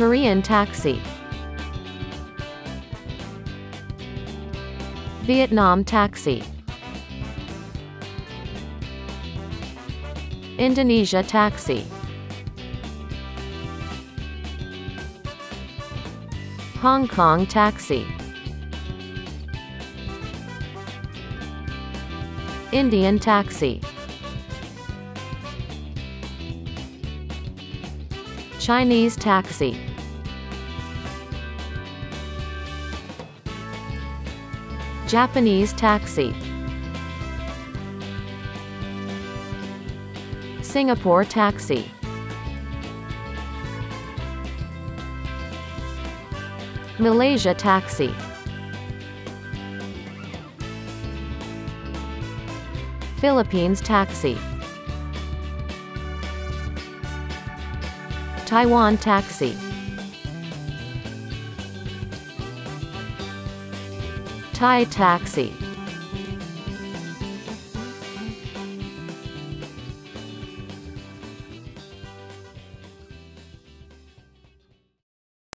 Korean taxi. Vietnam taxi. Indonesia taxi. Hong Kong taxi. Indian taxi. Chinese taxi. Japanese taxi. Singapore taxi. Malaysia taxi. Philippines taxi. Taiwan taxi. Thai taxi.